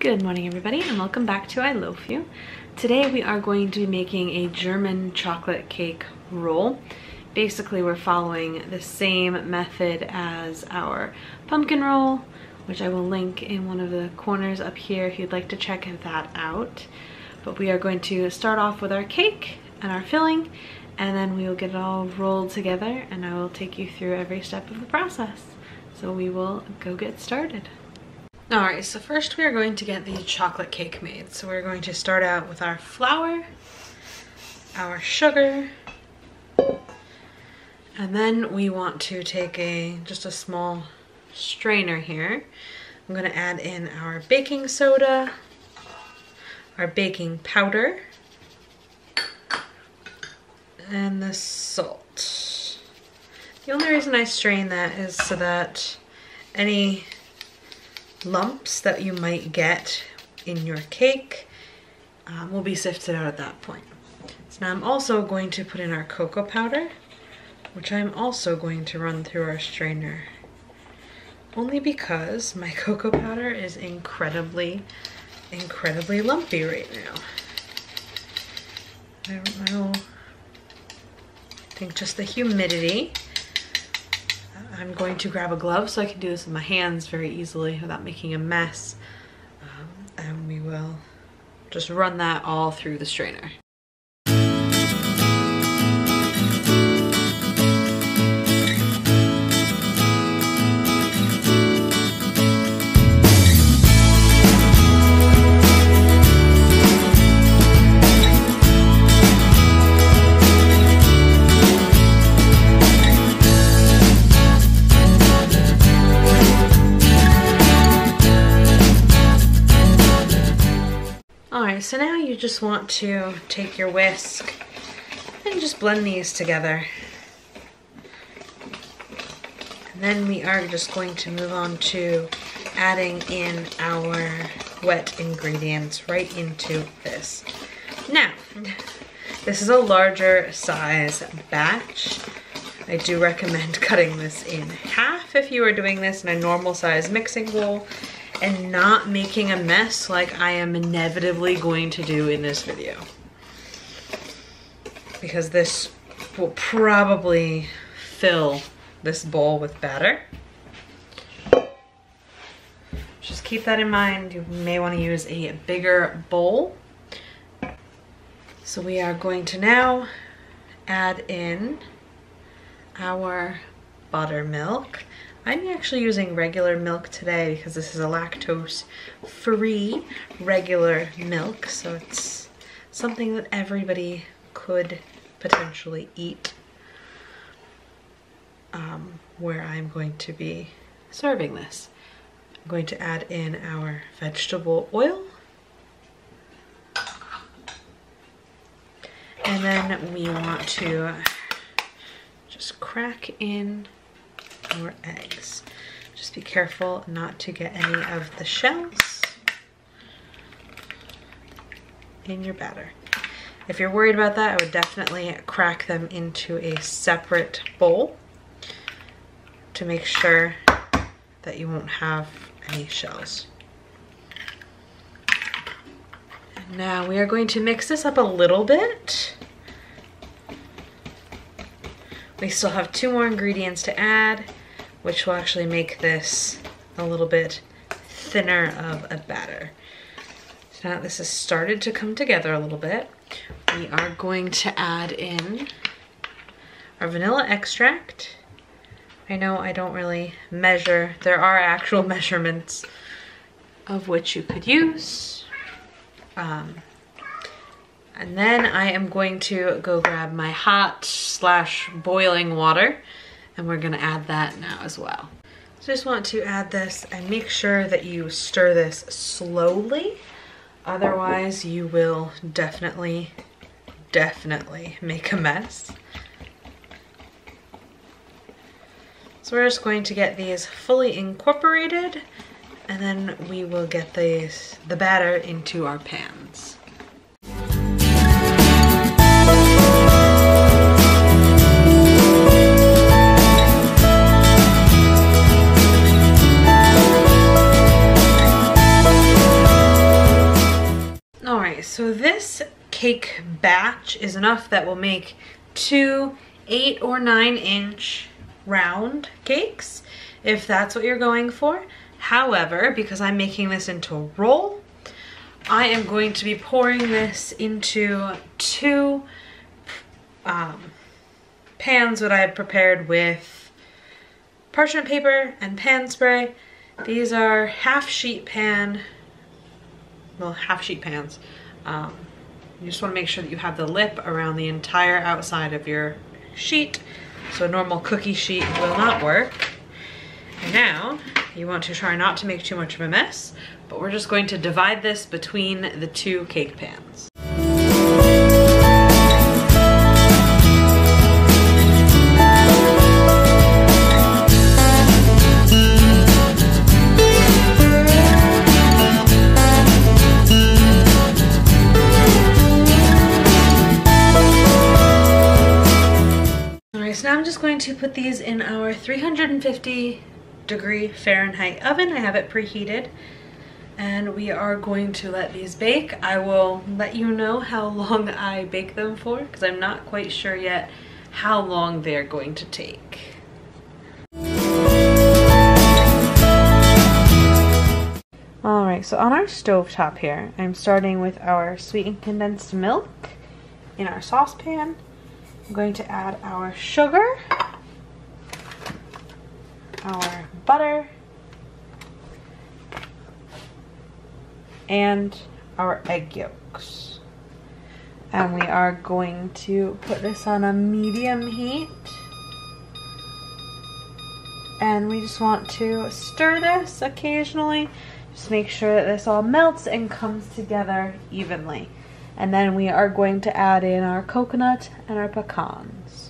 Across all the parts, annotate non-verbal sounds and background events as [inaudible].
Good morning everybody and welcome back to I Loaf You. Today we are going to be making a German chocolate cake roll. Basically we're following the same method as our pumpkin roll, which I will link in one of the corners up here if you'd like to check that out. But we are going to start off with our cake and our filling and then we will get it all rolled together and I will take you through every step of the process. So we will go get started. Alright, so first we are going to get the chocolate cake made. So we're going to start out with our flour, our sugar, and then we want to take a just a small strainer here. I'm going to add in our baking soda, our baking powder, and the salt. The only reason I strain that is so that any lumps that you might get in your cake um, will be sifted out at that point. So now I'm also going to put in our cocoa powder, which I'm also going to run through our strainer. Only because my [laughs] cocoa powder is incredibly, incredibly lumpy right now. I, don't know. I think just the humidity I'm going to grab a glove so I can do this with my hands very easily without making a mess. Um, and we will just run that all through the strainer. Just want to take your whisk and just blend these together. And then we are just going to move on to adding in our wet ingredients right into this. Now, [laughs] this is a larger size batch. I do recommend [laughs] cutting this in half if you are doing this in a normal size mixing bowl and not making a mess like I am inevitably going to do in this video. Because this will probably fill this bowl with batter. Just keep that in mind. You may want to use a bigger bowl. So we are going to now add in our buttermilk. I'm actually using regular milk today because this is a lactose free regular milk so it's something that everybody could potentially eat um, where I'm going to be serving this. I'm going to add in our vegetable oil and then we want to just crack in our eggs. Just be careful not to get any of the shells in your batter. If you're worried about that, I would definitely crack them into a separate bowl to make sure that you won't have any shells. Now we are going to mix this up a little bit. We still have two more ingredients to add which will actually make this a little bit thinner of a batter. So now this has started to come together a little bit, we are going to add in our vanilla extract. I know I don't really measure, there are actual [laughs] measurements of which you could use. Um, and then I am going to go grab my hot slash boiling water and we're gonna add that now as well. So just want to add this and make sure that you stir this slowly. Otherwise you will definitely, definitely make a mess. So we're just going to get these fully incorporated and then we will get these, the batter into our pans. Cake batch is enough that will make two eight or nine inch round cakes if that's what you're going for. However, because I'm making this into a roll, I am going to be pouring this into two um, pans that I have prepared with parchment paper and pan spray. These are half sheet pan, well, half sheet pans. Um, you just want to make sure that you have the lip around the entire outside of your sheet. So a normal cookie sheet will not work. And now you want to try not to make too much of a mess, but we're just going to divide this between the two cake pans. Put these in our 350 degree Fahrenheit oven. I have it preheated and we are going to let these bake. I will let you know how [laughs] long I bake them for because I'm not quite sure yet how long they're going to take. Alright, so on our stove top here, I'm starting with our sweetened condensed milk in our saucepan. I'm going to add our sugar, our butter, and our egg yolks. And we are going to put this on a medium heat. And we just want to stir this occasionally. Just make sure that this all melts and comes together evenly. And then we are going to add in our coconut and our pecans.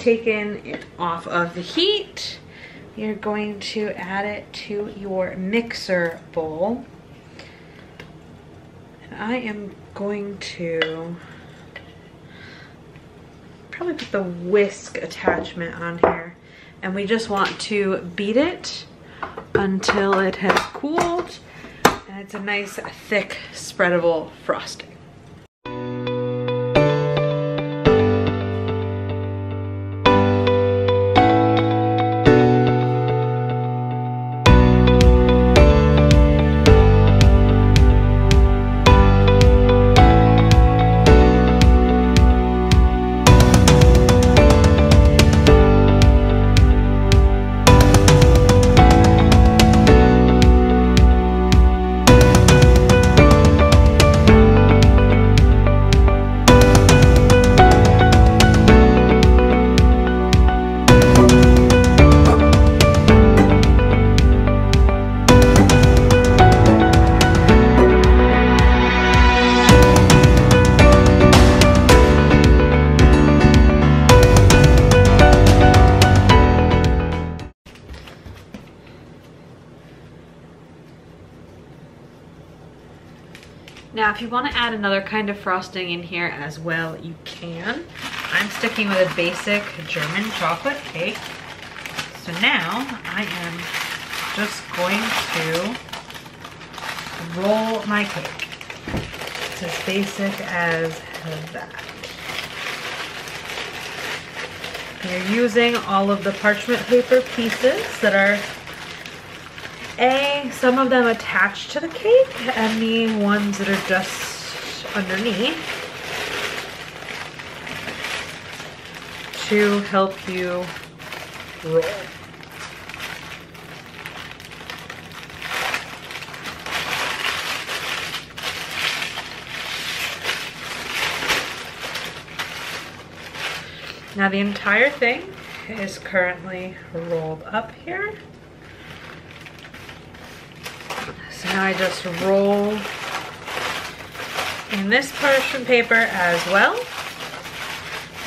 Taken it off of the heat, you're going to add it to your mixer bowl. And I am going to probably put the whisk attachment on here. And we just want to beat it until it has cooled and it's a nice thick spreadable frosting. Want to add another kind of frosting in here as well, you can. I'm sticking with a basic German chocolate cake. So now I am just going to roll my cake. It's as basic as that. You're using all of the parchment paper pieces that are a, some of them attached to the cake and the ones that are just underneath to help you roll. Now the entire thing is currently rolled up here. Now I just roll in this parchment paper as well.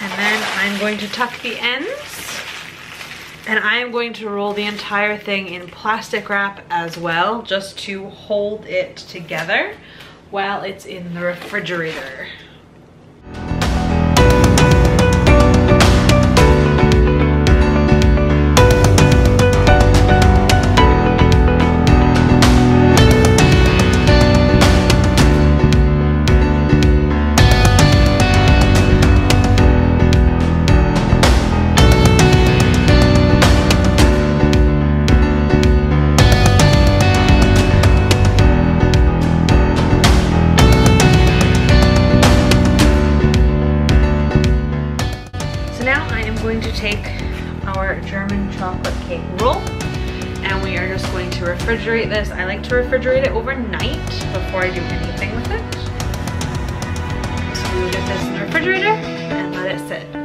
And then I'm going to tuck the ends and I am going to roll the entire thing in plastic wrap as well, just to hold it together while it's in the refrigerator. Now I am going to take our German chocolate cake roll and we are just going to refrigerate this. I like to refrigerate it overnight before I do anything with it. So we will get this in the refrigerator and let it sit.